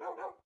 No, no.